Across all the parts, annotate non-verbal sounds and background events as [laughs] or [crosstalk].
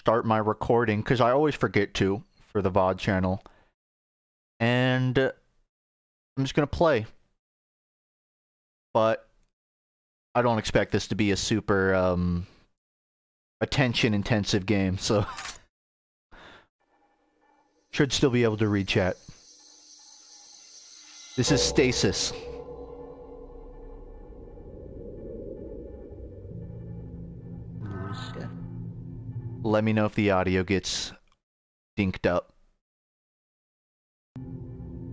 start my recording because I always forget to for the VOD channel. And uh, I'm just going to play. But I don't expect this to be a super um, attention intensive game, so [laughs] should still be able to read chat. This is Stasis. Let me know if the audio gets dinked up.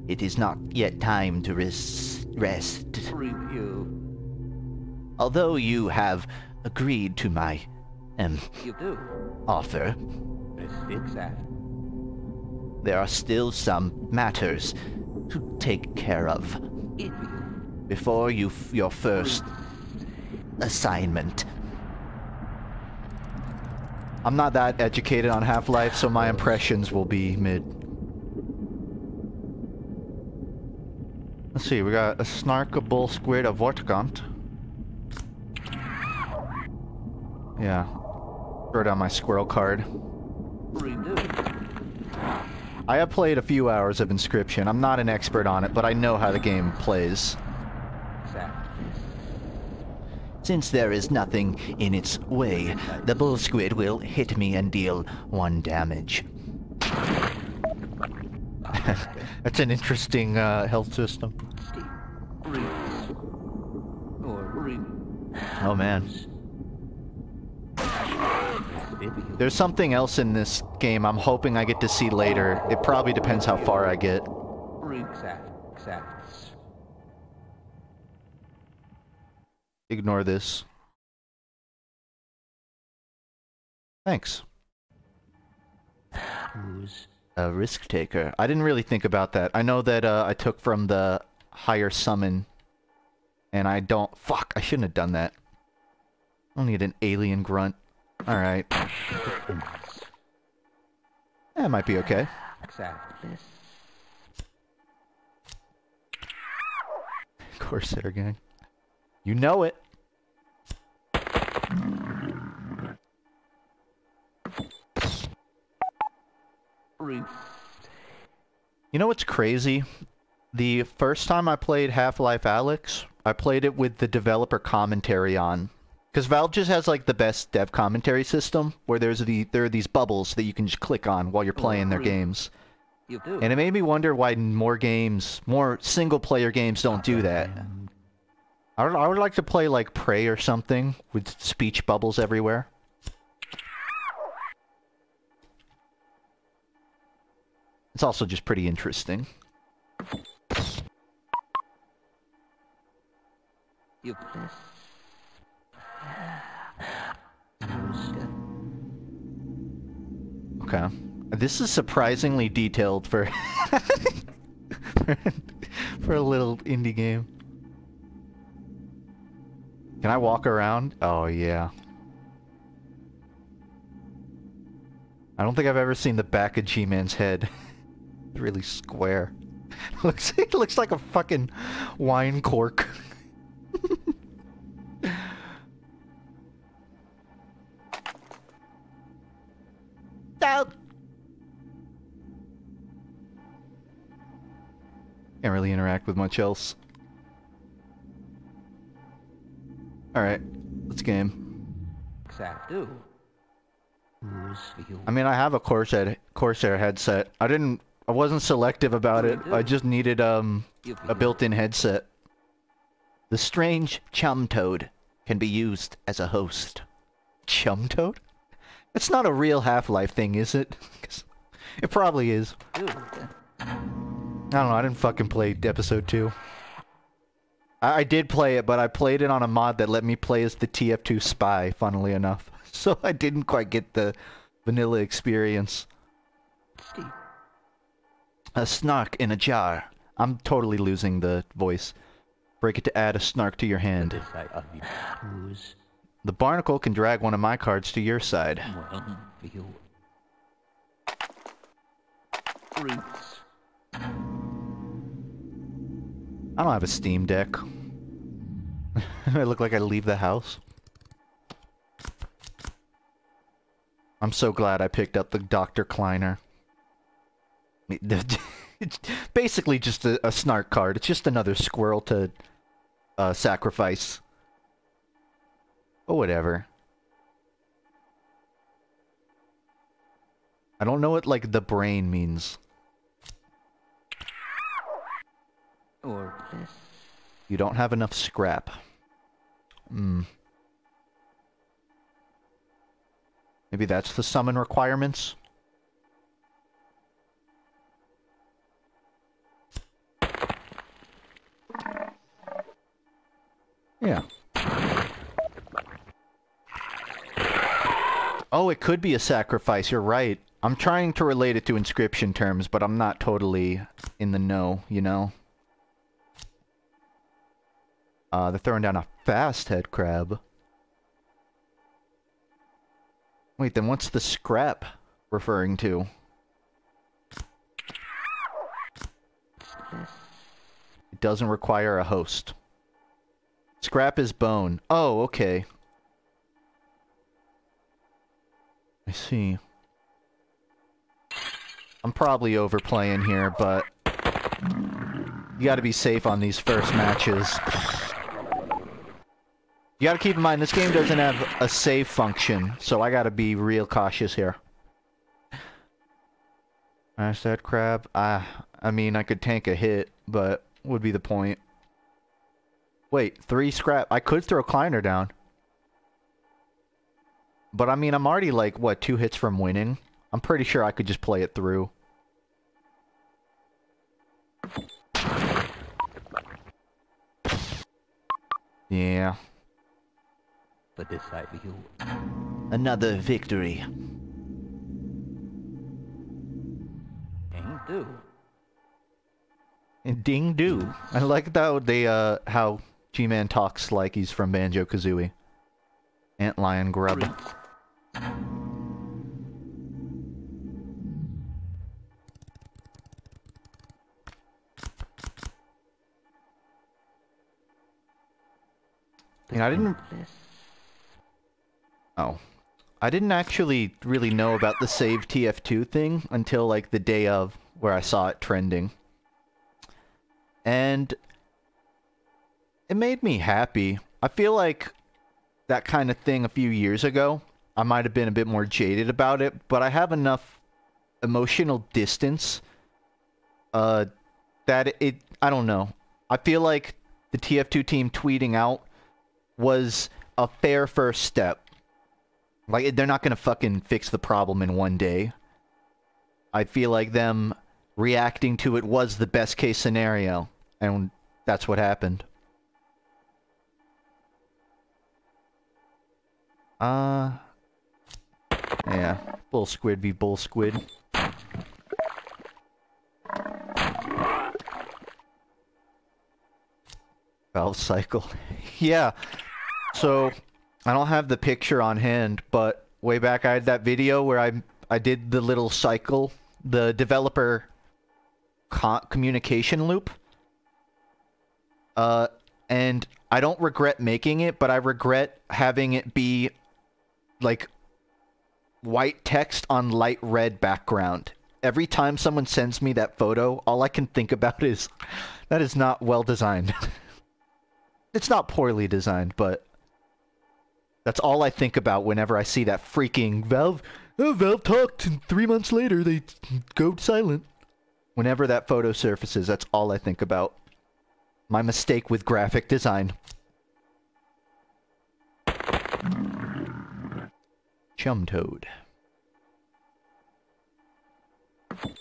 It is not yet time to res rest. Review. Although you have agreed to my um, You do. offer, there are still some matters to take care of It before you f- your first assignment. I'm not that educated on Half-Life, so my impressions will be mid. Let's see, we got a snarkable squid of Vortigaunt. Yeah. Throw down my squirrel card. I have played a few hours of Inscryption. I'm not an expert on it, but I know how the game plays. Exact. Since there is nothing in its way, the bull squid will hit me and deal one damage. [laughs] That's an interesting uh, health system. Oh man. There's something else in this game I'm hoping I get to see later. It probably depends how far I get. Exact. Exact. Ignore this. Thanks. Who's A risk taker. I didn't really think about that. I know that uh, I took from the higher summon. And I don't... Fuck, I shouldn't have done that. I don't need an alien grunt. Alright. That might be okay. Corsair gang. You know it. You know what's crazy? The first time I played Half-Life Alyx, I played it with the developer commentary on. Because Valve just has like the best dev commentary system, where there's the there are these bubbles that you can just click on while you're playing their games. And it made me wonder why more games, more single-player games don't do that. I would, I would like to play like Prey or something with speech bubbles everywhere. It's also just pretty interesting. You. Okay. This is surprisingly detailed for [laughs] for a little indie game. Can I walk around? Oh yeah. I don't think I've ever seen the back of G-Man's head. [laughs] It's really square. [laughs] looks it looks like a fucking wine cork. [laughs] Out. Can't really interact with much else. Alright, let's game. Do. I mean, I have a Corsair, Corsair headset. I didn't, I wasn't selective about it. I just needed, um, a built-in headset. The strange chum toad can be used as a host. Chum toad? It's not a real Half-Life thing, is it? [laughs] it probably is. I don't know, I didn't fucking play episode 2. I, I did play it, but I played it on a mod that let me play as the TF2 spy, funnily enough. [laughs] So I didn't quite get the vanilla experience. Steve. A snark in a jar. I'm totally losing the voice. Break it to add a snark to your hand. This I of you. Who's The barnacle can drag one of my cards to your side. one? Roots. I don't have a Steam Deck. [laughs] I look like I leave the house. I'm so glad I picked up the Dr. Kleiner. It's [laughs] basically just a, a snark card. It's just another squirrel to uh, sacrifice. But whatever. I don't know what, like, the brain means. Or. You don't have enough scrap. Hmm. Maybe that's the summon requirements? Yeah. Oh, it could be a sacrifice, you're right. I'm trying to relate it to Inscryption terms, but I'm not totally in the know, you know? Uh, they're throwing down a fast head crab. Wait, then what's the scrap referring to? It doesn't require a host. Scrap is bone. Oh, okay. I see. I'm probably overplaying here, but you gotta be safe on these first matches. You gotta keep in mind, this game doesn't have a save function, so I gotta be real cautious here. I said crab. Ah, I mean, I could tank a hit, but would be the point. Wait, three scrap. I could throw Kleiner down. But I mean, I'm already like, what, two hits from winning? I'm pretty sure I could just play it through. Yeah. For this I feel. Another victory. Ding do. And ding do. I like how they uh how G-Man talks like he's from Banjo Kazooie. Ant lion grub. Fruits. You know, I didn't. Oh. I didn't actually really know about the save TF2 thing until like the day of where I saw it trending. And it made me happy. I feel like that kind of thing a few years ago, I might have been a bit more jaded about it, but I have enough emotional distance uh that it I don't know. I feel like the TF2 team tweeting out was a fair first step. Like they're not gonna fucking fix the problem in one day. I feel like them reacting to it was the best case scenario, and that's what happened. Uh, yeah, bull squid v bull squid. Valve cycle, [laughs] yeah. So I don't have the picture on hand, but way back I had that video where I I did the little cycle, the developer co communication loop. Uh, and I don't regret making it, but I regret having it be like white text on light red background. Every time someone sends me that photo, all I can think about is [laughs] that is not well designed. [laughs] it's not poorly designed, but that's all I think about whenever I see that freaking Valve. Oh, Valve talked, and three months later they go silent. Whenever that photo surfaces, that's all I think about. My mistake with graphic design. Chum Toad.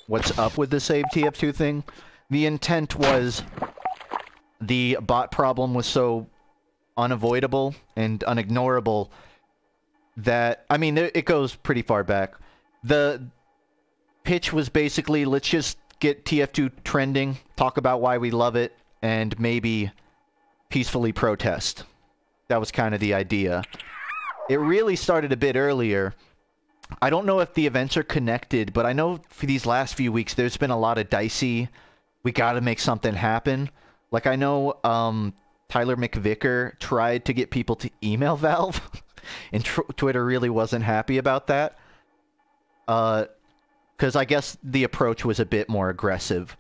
What's up with the save TF2 thing? The intent was the bot problem was so unavoidable and unignorable that I mean it, goes pretty far back. The pitch was basically let's just get TF2 trending, talk about why we love it, and maybe peacefully protest. That was kind of the idea. It really started a bit earlier. I don't know if the events are connected, but I know for these last few weeks there's been a lot of dicey. We got to make something happen. Like I know um, Tyler McVicker tried to get people to email Valve, [laughs] and tr Twitter really wasn't happy about that. Uh, because I guess the approach was a bit more aggressive.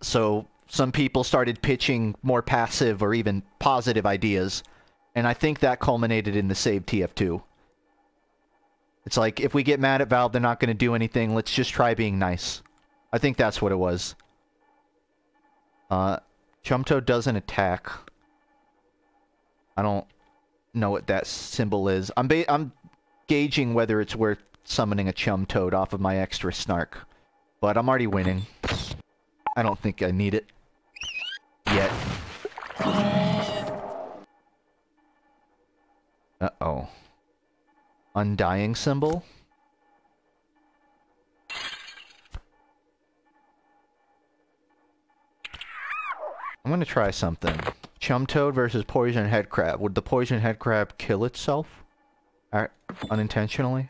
So some people started pitching more passive or even positive ideas, and I think that culminated in the save TF2. It's like, if we get mad at Valve, they're not going to do anything, let's just try being nice. I think that's what it was. Uh, Chum Toad doesn't attack. I don't know what that symbol is. I'm I'm gauging whether it's worth summoning a Chum Toad off of my extra snark. But I'm already winning. I don't think I need it. Yet. Uh-oh. Undying symbol? I'm gonna try something. Chum Toad versus Poison Head Crab. Would the Poison Head Crab kill itself? Unintentionally?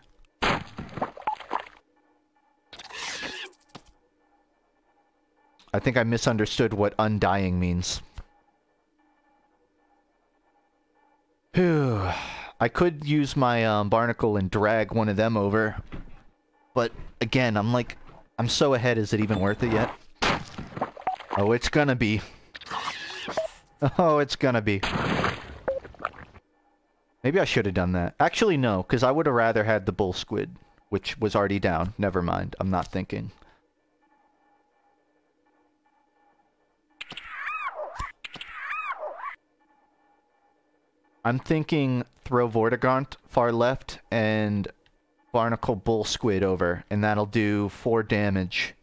I think I misunderstood what undying means. Phew. I could use my um, barnacle and drag one of them over. But, again, I'm like... I'm so ahead, is it even worth it yet? Oh, it's gonna be. Oh, it's gonna be. Maybe I should have done that. Actually, no, because I would have rather had the bull squid, which was already down. Never mind. I'm not thinking. I'm thinking throw Vortigaunt far left and Barnacle Bull Squid over, and that'll do four damage.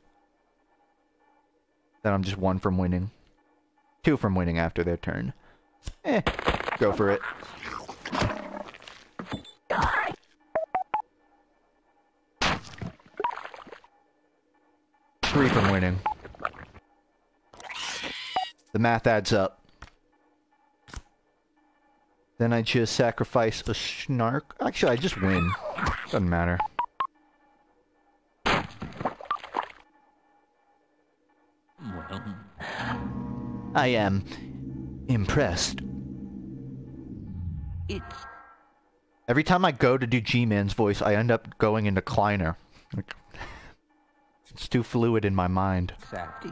Then I'm just one from winning. Two from winning after their turn. Eh, go for it. Three from winning. The math adds up. Then I just sacrifice a snark. Actually, I just win. Doesn't matter. Well, I am impressed. it's Every time I go to do G-Man's voice, I end up going into Kleiner. It's too fluid in my mind. safety.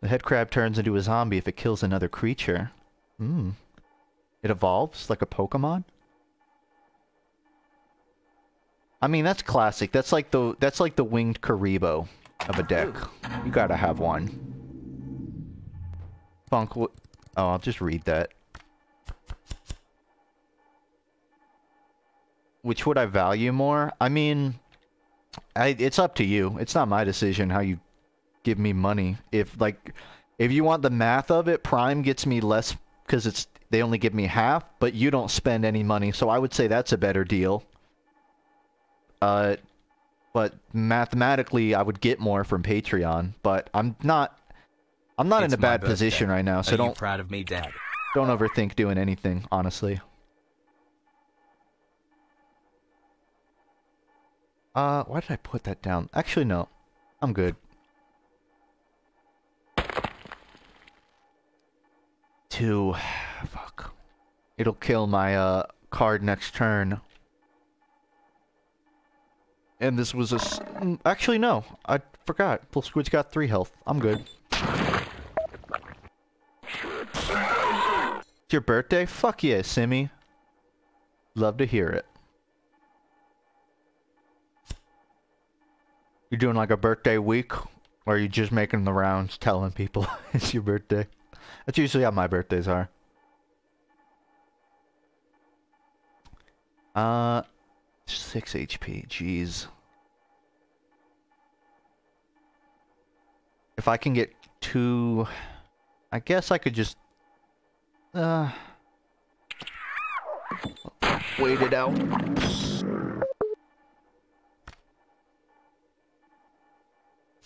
The head crab turns into a zombie if it kills another creature. Hmm. It evolves like a Pokemon? I mean, that's classic. That's like the that's like the winged Kuriboh of a deck. You gotta have one. Funk. w- Oh, I'll just read that. Which would I value more? I mean, I, it's up to you. It's not my decision how you give me money. If like, if you want the math of it, Prime gets me less because it's they only give me half, but you don't spend any money. So I would say that's a better deal. Uh, but mathematically, I would get more from Patreon. But I'm not. I'm not It's in a bad birthday. position right now, so Are don't proud of me, Dad? don't overthink doing anything. Honestly. Uh, why did I put that down? Actually, no. I'm good. Two. [sighs] Fuck. It'll kill my, uh, card next turn. And this was a... s- mm, Actually, no. I forgot. Bull Squid's got three health. I'm good. It's your birthday? Fuck yeah, Simmy. Love to hear it. You doing like a birthday week? Or are you just making the rounds telling people [laughs] it's your birthday? That's usually how my birthdays are. Uh, 6 HP, jeez. If I can get two... I guess I could just... Uh... Wait it out.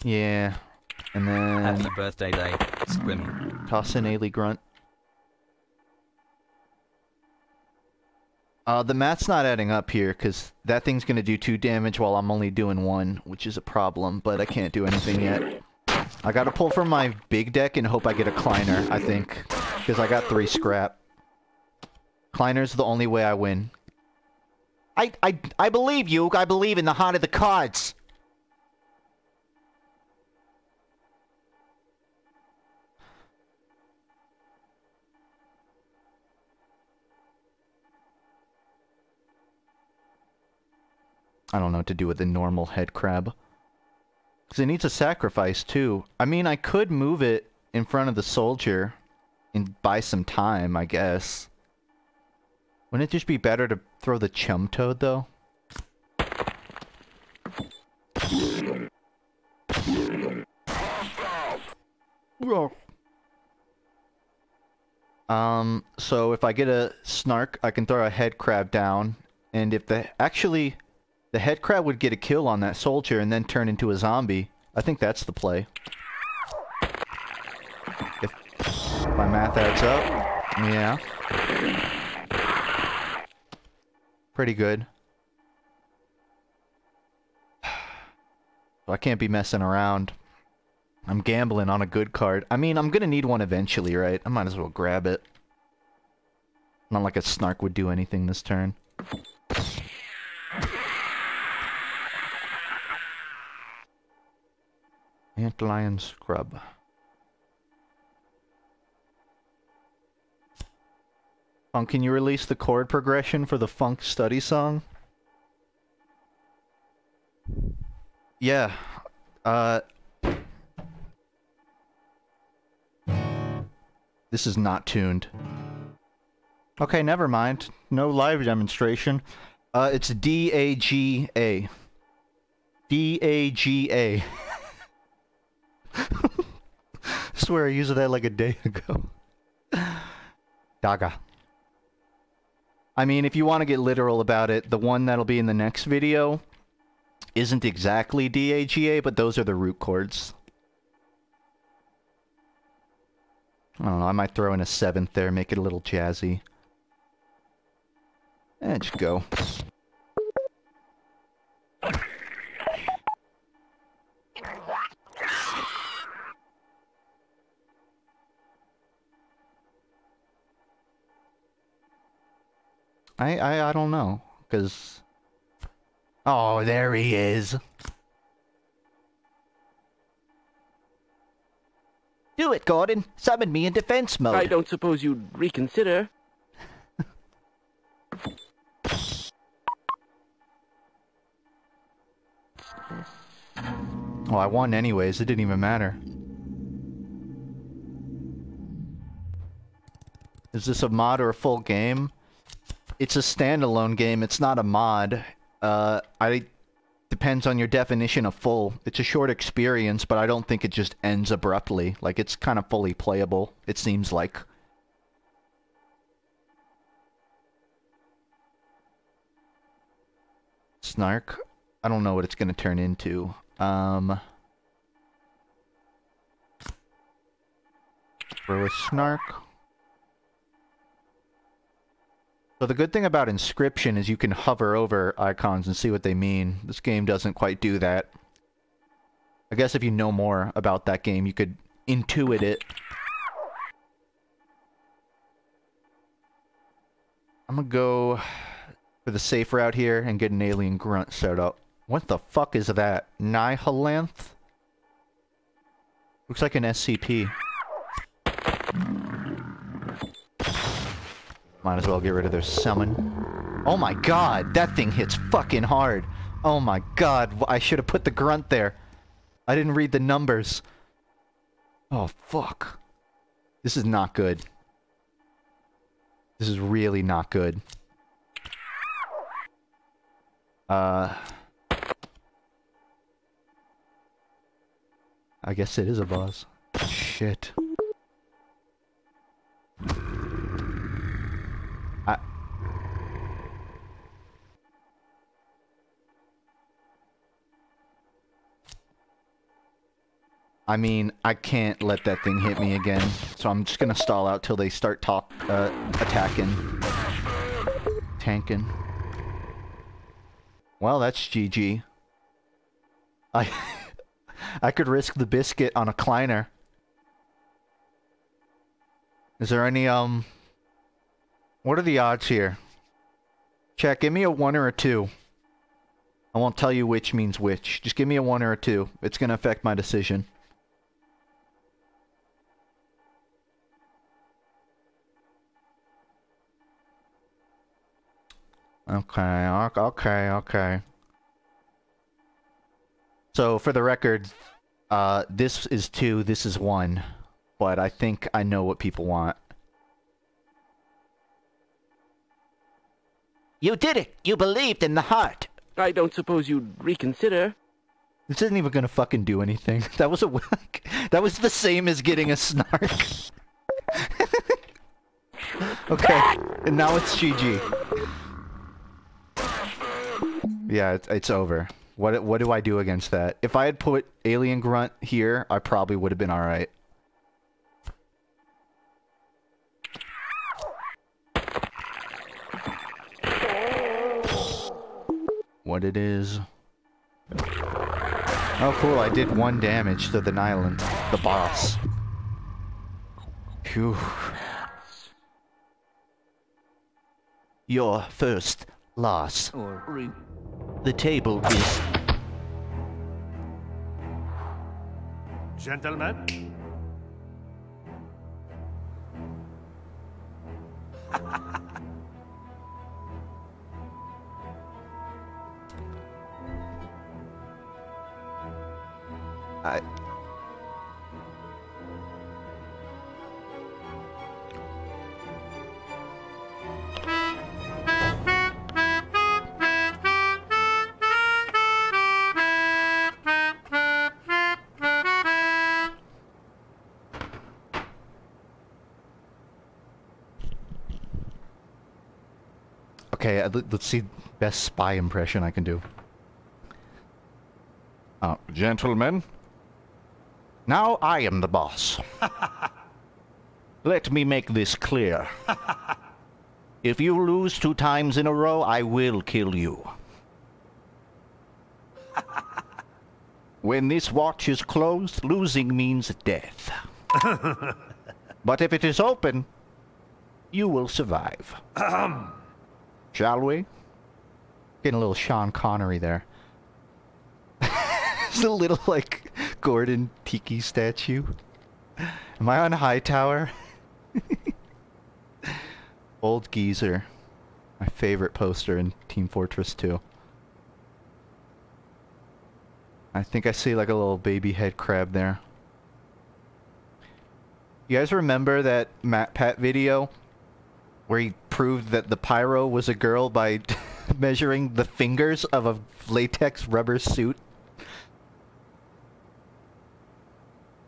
Yeah. And then... Happy birthday day, Squimmy. toss in Alien Grunt. Uh, the math's not adding up here, because that thing's going to do 2 damage while I'm only doing 1, which is a problem, but I can't do anything yet. I gotta pull from my big deck and hope I get a Kleiner, I think. Because I got 3 scrap. Kleiner's the only way I win. I, I, I believe you. I believe in the heart of the cards. I don't know what to do with the normal head crab. Because it needs a sacrifice, too. I mean, I could move it in front of the soldier and buy some time, I guess. Wouldn't it just be better to throw the chum toad, though? Um, so if I get a snark, I can throw a head crab down. And if the... Actually, the head crab would get a kill on that soldier and then turn into a zombie. I think that's the play. If my math adds up. Yeah. Pretty good. [sighs] I can't be messing around. I'm gambling on a good card. I mean, I'm gonna need one eventually, right? I might as well grab it. Not like a snark would do anything this turn. Antlion Scrub. Funk, can you release the chord progression for the funk study song? Yeah. Uh... This is not tuned. Okay, never mind. No live demonstration. Uh, it's D-A-G-A. D-A-G-A. [laughs] swear I used that like a day ago. Daga. I mean, if you want to get literal about it, the one that'll be in the next video isn't exactly DAGA, but those are the root chords. I don't know, I might throw in a seventh there, make it a little jazzy. And just go. I, I, I don't know, because... Oh, there he is. Do it, Gordon. Summon me in defense mode. I don't suppose you'd reconsider. oh, I won anyways. It didn't even matter. Is this a mod or a full game? It's a standalone game. It's not a mod. Uh, I depends on your definition of full. It's a short experience, but I don't think it just ends abruptly. Like it's kind of fully playable. It seems like. Snark. I don't know what it's going to turn into. Um. Throw a snark. So the good thing about Inscryption is you can hover over icons and see what they mean. This game doesn't quite do that. I guess if you know more about that game, you could intuit it. I'm gonna go for the safe route here and get an alien grunt set up. What the fuck is that? Nihilanth? Looks like an SCP. Might as well get rid of their summon. Oh my god, that thing hits fucking hard. Oh my god, I should have put the grunt there. I didn't read the numbers. Oh, fuck. This is not good. This is really not good. Uh... I guess it is a boss. Shit. I mean, I can't let that thing hit me again, so I'm just gonna stall out till they start talk, uh, attacking. Tanking. Well, that's GG. I... [laughs] I could risk the biscuit on a Kleiner. Is there any, um... What are the odds here? Check, give me a one or a two. I won't tell you which means which. Just give me a one or a two. It's gonna affect my decision. Okay, ok- okay, okay. So, for the record, uh, this is two, this is one. But I think I know what people want. You did it! You believed in the heart! I don't suppose you'd reconsider. This isn't even gonna fucking do anything. [laughs] That was a that was the same as getting a snark. [laughs] okay, and now it's GG. Yeah, it's, it's over. What what do I do against that? If I had put Alien Grunt here, I probably would have been all right. What it is. Oh, cool. I did one damage to the Nihilanth, the boss. Phew. Your first loss. Or re- The table is. Gentlemen, I. Okay, uh, let- let's see best spy impression I can do. Uh, gentlemen, now I am the boss. [laughs] Let me make this clear. [laughs] if you lose two times in a row, I will kill you. [laughs] when this watch is closed, losing means death. but if it is open, you will survive. [clears throat] Shall we? Getting a little Sean Connery there. [laughs] It's a little like Gordon Tiki statue. Am I on Hightower? [laughs] Old geezer. My favorite poster in Team Fortress 2. I think I see like a little baby head crab there. You guys remember that MatPat video where he proved that the pyro was a girl by [laughs] measuring the fingers of a latex rubber suit?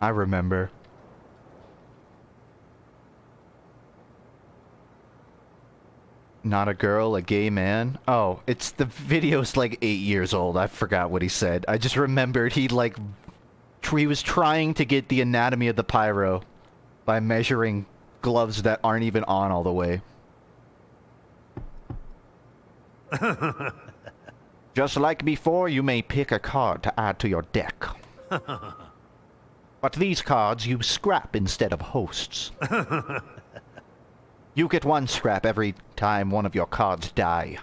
I remember. Not a girl, a gay man. Oh, it's the video's like eight years old. I forgot what he said. I just remembered he like he was trying to get the anatomy of the pyro by measuring gloves that aren't even on all the way. [laughs] Just like before, you may pick a card to add to your deck. [laughs] but these cards you scrap instead of hosts. [laughs] you get one scrap every time one of your cards die.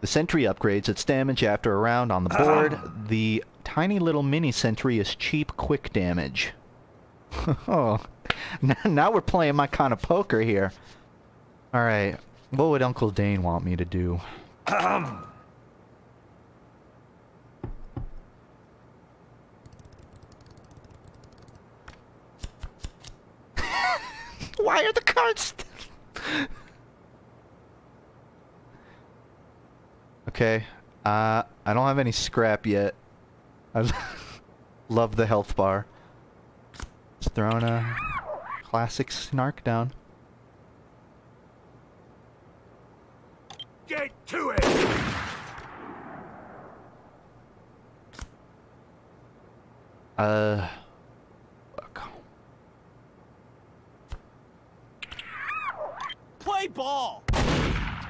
the sentry upgrades its damage after a round on the board. the tiny little mini sentry is cheap quick damage. oh, now we're playing my kind of poker here. All right, what would Uncle Dane want me to do? [laughs] Why are the cards? okay, uh, I don't have any scrap yet. I [laughs] love the health bar. Just throwing a classic snark down. Get to it! Uh, fuck. Play ball!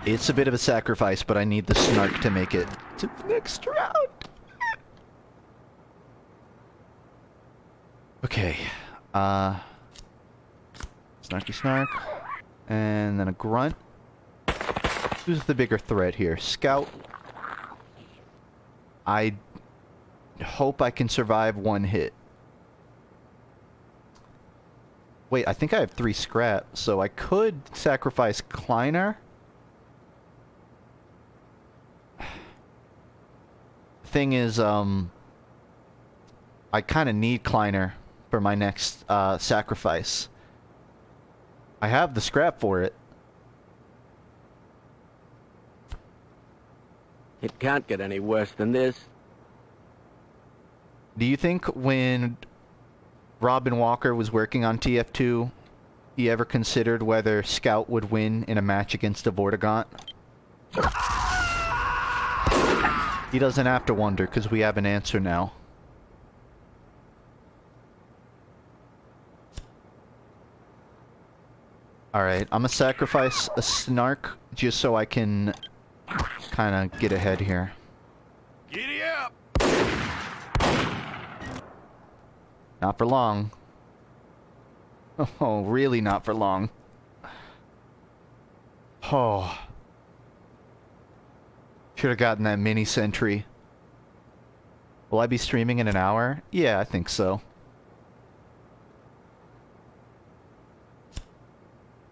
It's a bit of a sacrifice, but I need the snark to make it to the next round. Okay, uh, snarky snark, and then a grunt. Who's the bigger threat here? Scout? I hope I can survive one hit. Wait, I think I have three scrap, so I could sacrifice Kleiner. Thing is, um, I kind of need Kleiner for my next uh, sacrifice. I have the scrap for it. It can't get any worse than this. Do you think when Robin Walker was working on TF2, he ever considered whether Scout would win in a match against a Vortigaunt? He doesn't have to wonder, because we have an answer now. Alright, I'm gonna sacrifice a Snark just so I can kind of get ahead here. Giddy up! Not for long. Oh, really not for long. Oh. Should have gotten that mini sentry. Will I be streaming in an hour? Yeah, I think so.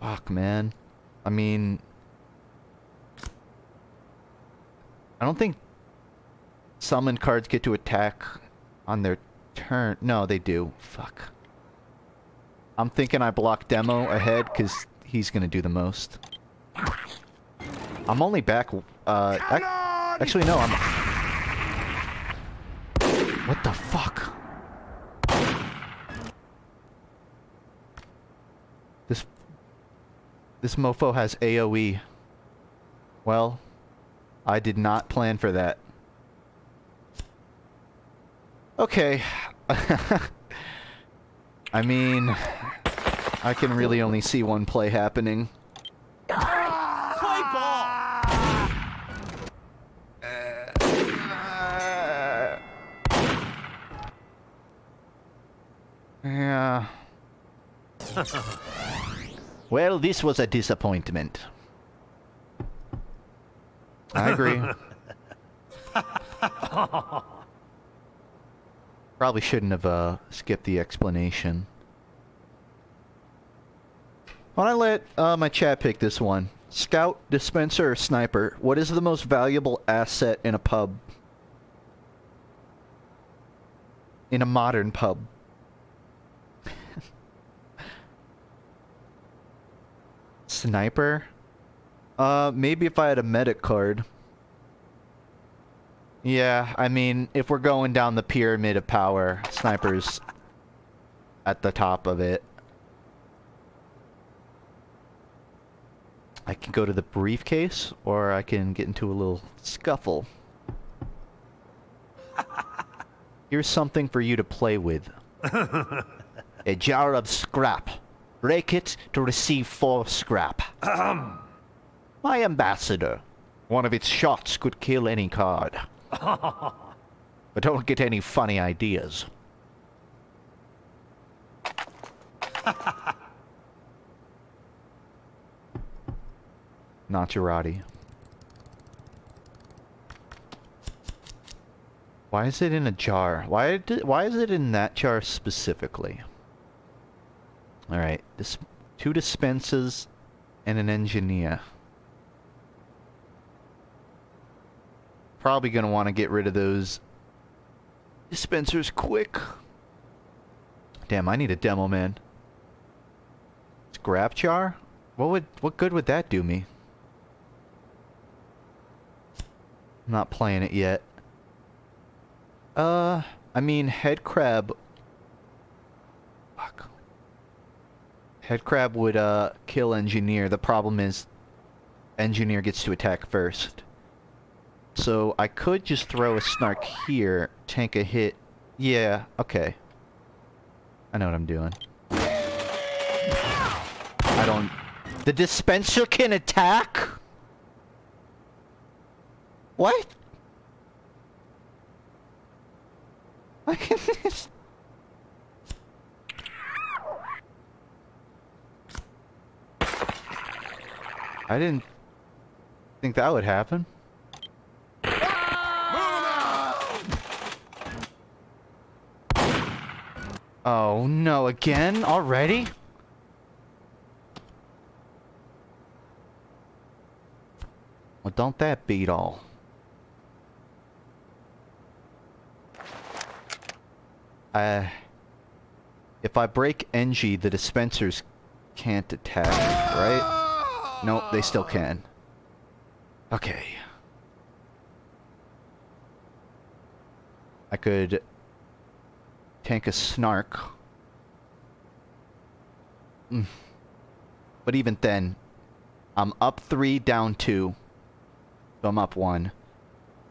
Fuck, man. I mean... I don't think summon cards get to attack on their turn. No, they do. Fuck. I'm thinking I block demo ahead because he's gonna do the most. I'm only back. Uh, ac actually, no. I'm. What the fuck? This. This mofo has AOE. Well, I did not plan for that. Okay. [laughs] I mean, I can really only see one play happening. Play! Yeah. [laughs] well, this was a disappointment. I agree. [laughs] Probably shouldn't have uh, skipped the explanation. Why don't I let uh, my chat pick this one? Scout, dispenser, or sniper? What is the most valuable asset in a pub? In a modern pub. [laughs] Sniper? Uh, maybe if I had a medic card. Yeah, I mean, if we're going down the pyramid of power, Sniper's at the top of it. I can go to the briefcase, or I can get into a little scuffle. [laughs] Here's something for you to play with. [laughs] a jar of scrap. Break it to receive four scrap. My ambassador. One of its shots could kill any card. [laughs] but don't get any funny ideas. [laughs] Nachirati. Why is it in a jar? Why did, why is it in that jar specifically? Alright, this two dispensers and an engineer. Probably gonna want to get rid of those dispensers quick. Damn, I need a demo man. Scrap? What would what good would that do me? I'm not playing it yet. Uh, I mean, head crab. Fuck. Head crab would uh kill engineer. The problem is, engineer gets to attack first. So I could just throw a snark here, tank a hit. Yeah, okay. I know what I'm doing. I don't... The dispenser can attack? What? I can... [laughs] I didn't... Think that would happen? Oh no, again? Already? Well, don't that beat all? Uh, if I break Engie, the dispensers can't attack, right? Nope, they still can. Okay. I could tank a snark. Mm. But even then, I'm up three, down two. So I'm up one.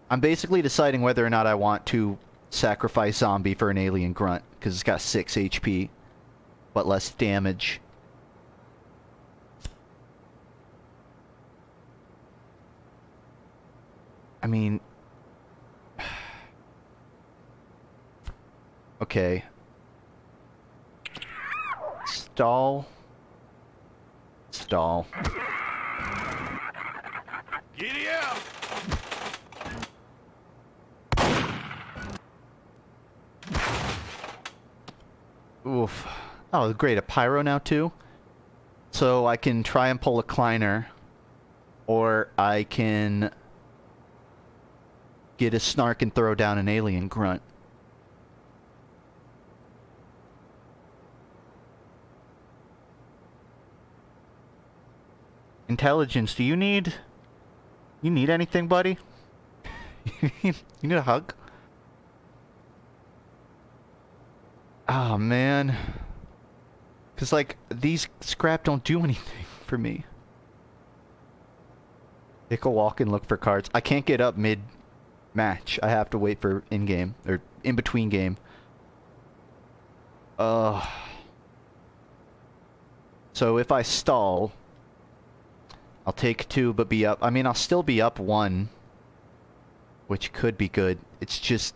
I'm basically deciding whether or not I want to sacrifice zombie for an alien grunt, because it's got 6 HP, but less damage. I mean... Okay. Stall. Stall. Giddy up! Oof. Oh, great. A pyro now, too? So I can try and pull a Kleiner. Or I can... Get a snark and throw down an alien grunt. Intelligence, do you need... You need anything, buddy? [laughs] you need a hug? Oh, man. Because, like, these scrap don't do [laughs] anything for me. Take a walk and look for cards. I can't get up mid-match. I have to wait for in-game, or in-between game. Uh, so if I stall, I'll take two, but be up. I mean, I'll still be up one, which could be good. It's just,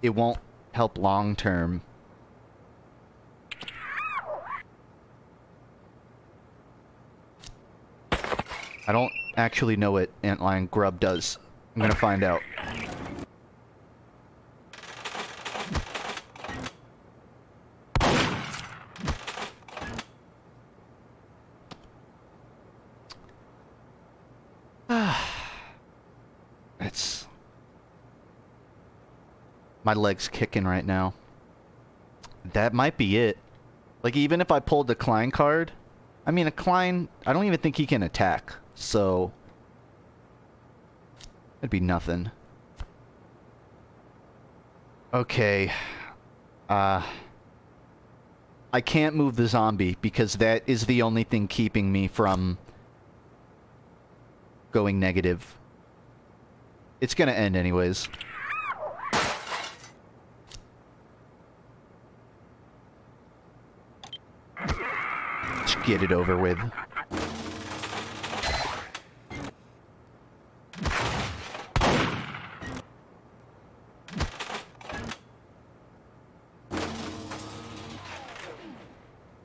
it won't help long term. I don't actually know what Antlion Grub does. I'm gonna find out. it's... My leg's kicking right now. That might be it. Like, even if I pulled the Klein card... I mean, a Klein... I don't even think he can attack. So... It'd be nothing. Okay. Uh... I can't move the zombie because that is the only thing keeping me from going negative. It's gonna end anyways. Get it over with.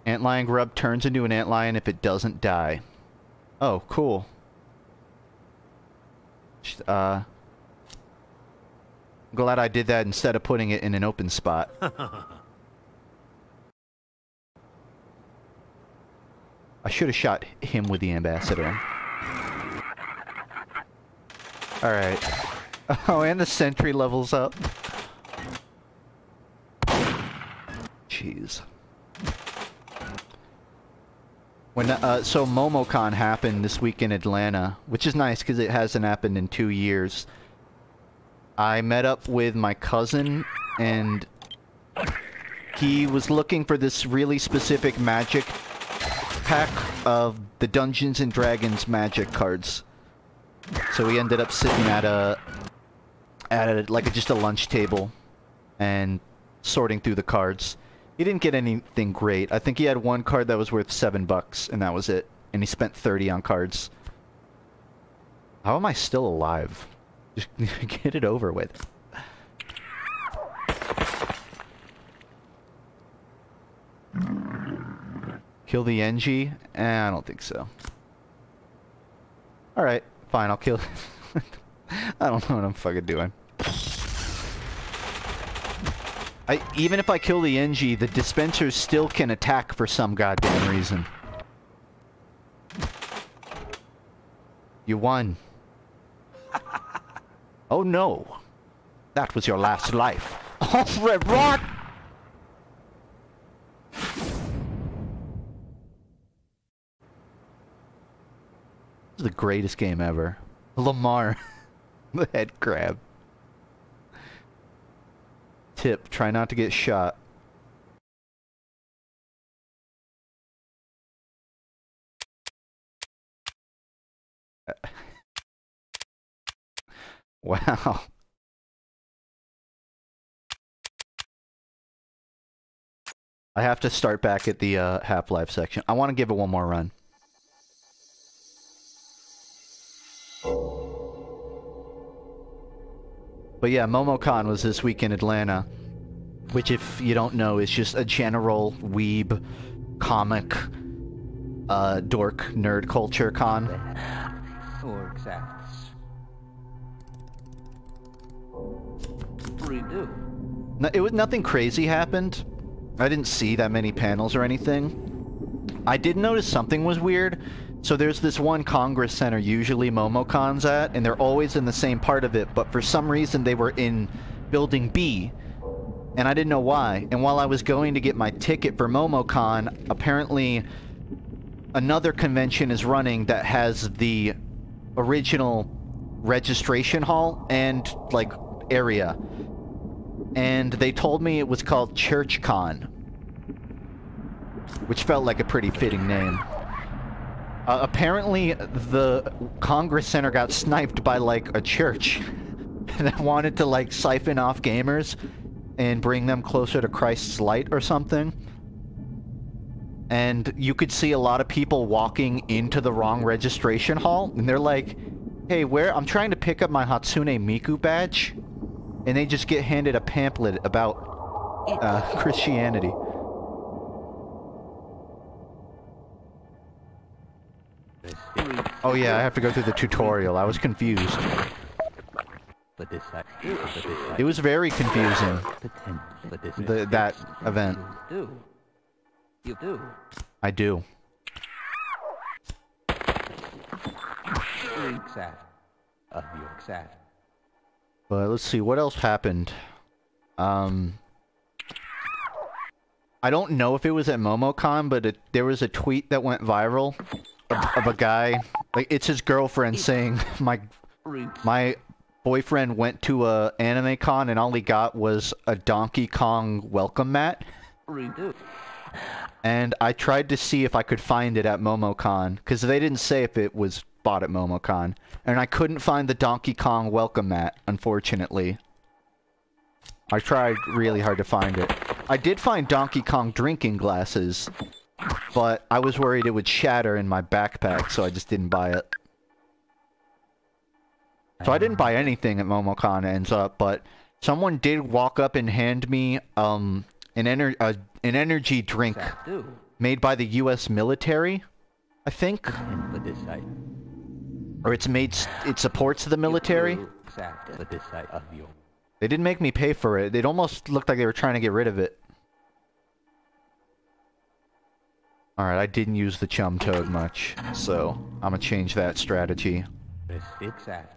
Antlion grub turns into an antlion if it doesn't die. Oh, cool. Uh, glad I did that instead of putting it in an open spot. [laughs] I should have shot him with the ambassador. Alright. [laughs] Oh, and the sentry levels up. Jeez. When uh, so MomoCon happened this week in Atlanta, which is nice because it hasn't happened in two years. I met up with my cousin, and he was looking for this really specific magic pack of the Dungeons and Dragons magic cards. So we ended up sitting at a at a, like a, just a lunch table and sorting through the cards. He didn't get anything great. I think he had one card that was worth seven bucks, and that was it. And he spent 30 on cards. How am I still alive? [laughs] Just get it over with. Kill the Engie? Eh, I don't think so. Alright, Fine, I'll kill. [laughs] I don't know what I'm fucking doing. I even if I kill the Engie, the dispensers still can attack for some goddamn reason. You won. [laughs] oh no. That was your last life. [laughs] Oh, Red Rock! The greatest game ever. Lamarr. [laughs] the head crab. Tip, try not to get shot. [laughs] Wow. I have to start back at the uh, Half-Life section. I want to give it one more run. But yeah, MomoCon was this week in Atlanta, which if you don't know is just a general weeb comic uh, dork nerd culture con. Or exacts. Redo. No, it was nothing crazy happened. I didn't see that many panels or anything. I did notice something was weird. So there's this one Congress Center usually MomoCon's at, and they're always in the same part of it, but for some reason they were in Building B, and I didn't know why. And while I was going to get my ticket for MomoCon, apparently another convention is running that has the original registration hall and, like, area. And they told me it was called ChurchCon, which felt like a pretty fitting name. Uh, apparently, the Congress Center got sniped by, like, a church. [laughs] that wanted to, like, siphon off gamers and bring them closer to Christ's light or something. And you could see a lot of people walking into the wrong registration hall, and they're like, hey, where? I'm trying to pick up my Hatsune Miku badge. And they just get handed a pamphlet about uh, [laughs] Christianity. Oh yeah, I have to go through the tutorial. I was confused. It was very confusing, the, that event. You do. I do. But let's see, what else happened? Um... I don't know if it was at MomoCon, but it, there was a tweet that went viral of, a guy, like, it's his girlfriend saying, [laughs] my, my boyfriend went to a anime con and all he got was a Donkey Kong welcome mat. And I tried to see if I could find it at MomoCon, because they didn't say if it was bought at MomoCon. And I couldn't find the Donkey Kong welcome mat, unfortunately. I tried really hard to find it. I did find Donkey Kong drinking glasses, but I was worried it would shatter in my backpack, so I just didn't buy it. So I didn't buy anything at MomoCon, ends up, but someone did walk up and hand me um an ener uh, an energy drink made by the U.S. military, I think, But this side. or it's made it supports the military. Exact. But this side of you. They didn't make me pay for it. It almost looked like they were trying to get rid of it. Alright, I didn't use the chum toad much, so I'm gonna change that strategy. Exact.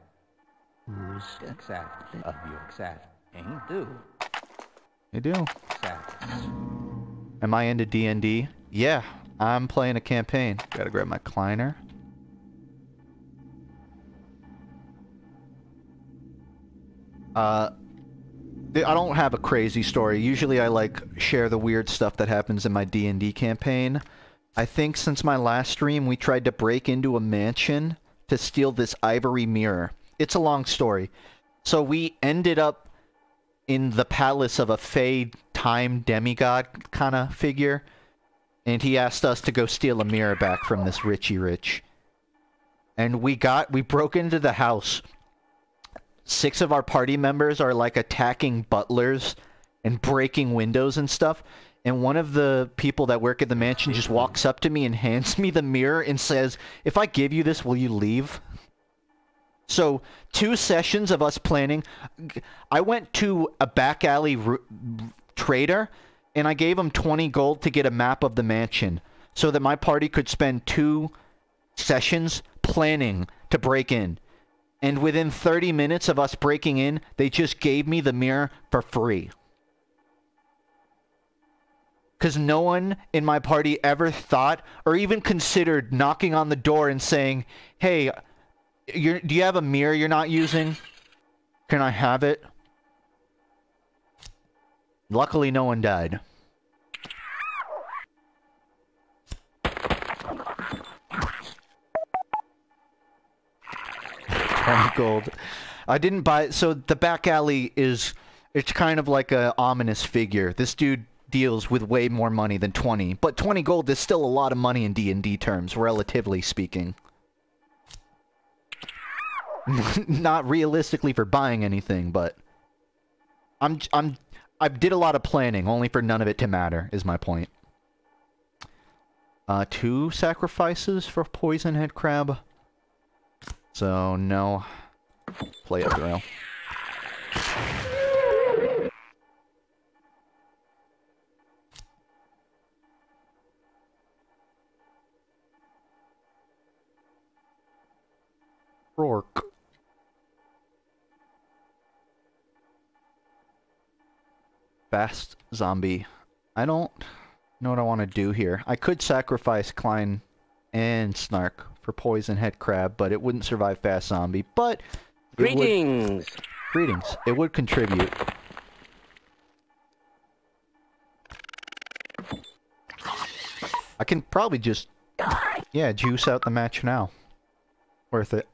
Exact. Of you exact. Ain't do. I do. Am I into D&D? Yeah, I'm playing a campaign. Gotta grab my Kleiner. Uh, I don't have a crazy story. Usually I like share the weird stuff that happens in my D&D campaign. I think since my last stream we tried to break into a mansion to steal this ivory mirror. It's a long story. So we ended up in the palace of a Fey time demigod kind of figure. And he asked us to go steal a mirror back from this Richie Rich. And we got, we broke into the house. Six of our party members are like attacking butlers and breaking windows and stuff. And one of the people that work at the mansion just walks up to me and hands me the mirror and says, If I give you this, will you leave? So two sessions of us planning. I went to a back alley trader, and I gave him 20 gold to get a map of the mansion, so that my party could spend two sessions planning to break in. And within 30 minutes of us breaking in, they just gave me the mirror for free. Because no one in my party ever thought or even considered knocking on the door and saying, hey, do you have a mirror you're not using? Can I have it? Luckily, no one died. Gold. I didn't buy it. So the back alley is, it's kind of like a ominous figure. This dude deals with way more money than 20, but 20 gold is still a lot of money in D&D terms, relatively speaking. [laughs] Not realistically for buying anything, but I'm I'm I did a lot of planning, only for none of it to matter. Is my point. Uh, two sacrifices for poison head crab. So no, play up throw. Rourke. Fast zombie. I don't know what I want to do here. I could sacrifice Klein and Snark for poison head crab, but it wouldn't survive fast zombie. But it would- Greetings. greetings. It would contribute. I can probably just yeah juice out the match now. Worth it.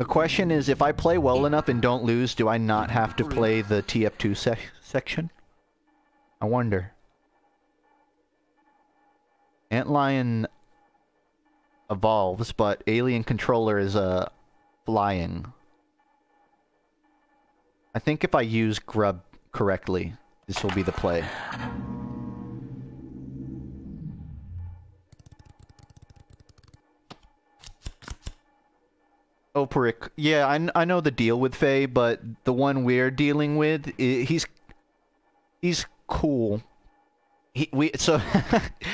The question is, if I play well enough and don't lose, do I not have to play the TF2 sec section? I wonder. Antlion evolves, but Alien Controller is uh, flying. I think if I use Grub correctly, this will be the play. Oh, Operic, yeah, I, I know the deal with Fey, but the one we're dealing with, he's he's cool. He we so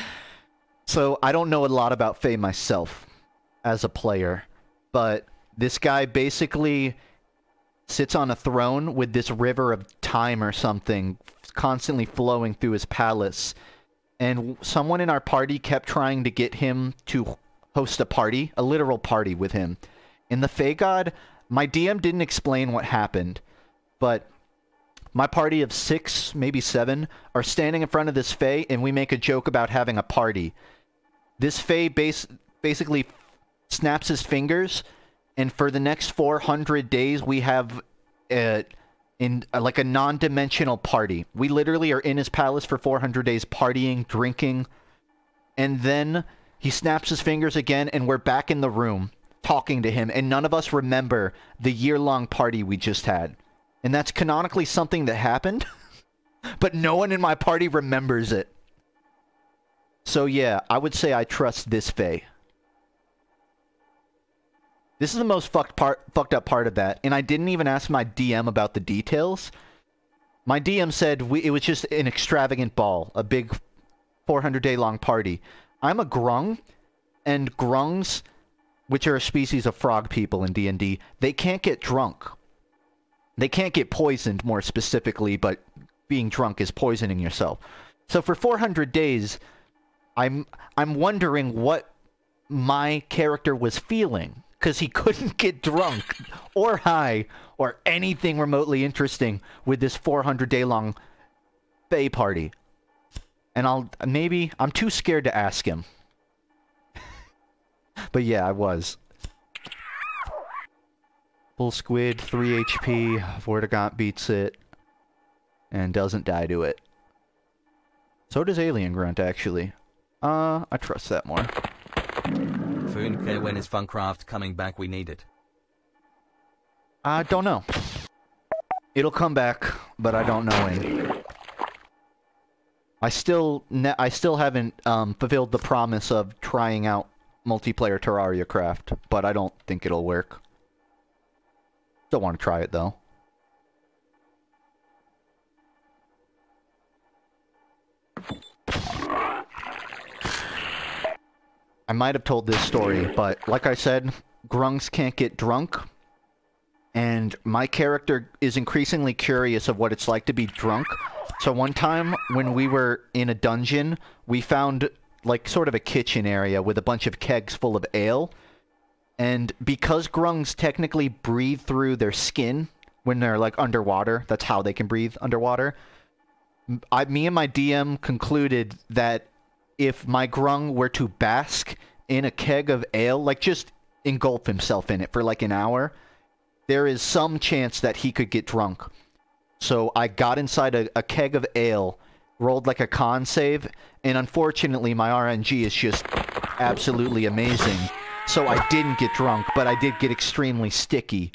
[laughs] so I don't know a lot about Fey myself as a player, but this guy basically sits on a throne with this river of time or something constantly flowing through his palace. And someone in our party kept trying to get him to host a party, a literal party with him. In the Fey God, my DM didn't explain what happened, but my party of six, maybe seven, are standing in front of this Fey, and we make a joke about having a party. This Fey basically snaps his fingers, and for the next 400 days, we have uh, in uh, like a non-dimensional party. We literally are in his palace for 400 days, partying, drinking, and then he snaps his fingers again, and we're back in the room talking to him, and none of us remember the year-long party we just had. And that's canonically something that happened, [laughs] but no one in my party remembers it. So yeah, I would say I trust this Fae. This is the most fucked part, fucked up part of that, and I didn't even ask my DM about the details. My DM said we, it was just an extravagant ball, a big 400 day long party. I'm a grung, and grungs, which are a species of frog people in D&D, they can't get drunk. They can't get poisoned, more specifically, but being drunk is poisoning yourself. So for 400 days, I'm I'm wondering what my character was feeling because he [laughs] couldn't get drunk or high or anything remotely interesting with this 400 day long Bay party. And I'll maybe I'm too scared to ask him. But yeah, I was. Bull squid, 3 HP, Vortigaunt beats it, and doesn't die to it. So does Alien Grunt, actually. Uh, I trust that more. Funke, when is Funcraft coming back? We need it. I don't know. It'll come back, but I don't know when. I still, ne- I still haven't um, fulfilled the promise of trying out multiplayer Terrariacraft, but I don't think it'll work. Still want to try it though. I might have told this story, but like I said, grungs can't get drunk. And my character is increasingly curious of what it's like to be drunk. So one time when we were in a dungeon, we found like sort of a kitchen area with a bunch of kegs full of ale. And because grungs technically breathe through their skin when they're like underwater, that's how they can breathe underwater. I, me and my DM concluded that if my grung were to bask in a keg of ale, like just engulf himself in it for like an hour, there is some chance that he could get drunk. So I got inside a, a keg of ale, rolled like a con save, and unfortunately my RNG is just absolutely amazing. So I didn't get drunk, but I did get extremely sticky.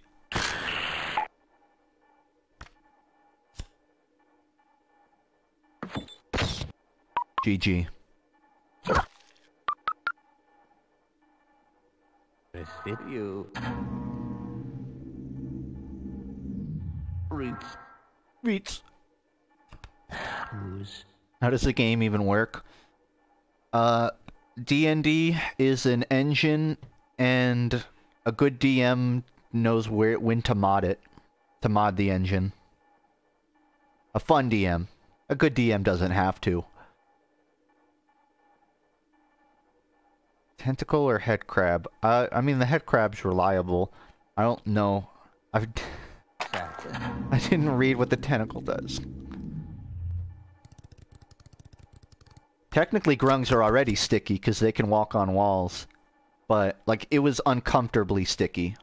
GG. Twisted you. Roots. Reach. How does the game even work? Uh, D&D is an engine, and a good DM knows where when to mod it, to mod the engine. A fun DM. A good DM doesn't have to. Tentacle or head crab? Uh, I mean, the head crab's reliable. I don't know. I've. [laughs] I didn't read what the tentacle does. Technically, grungs are already sticky because they can walk on walls. But, like, it was uncomfortably sticky.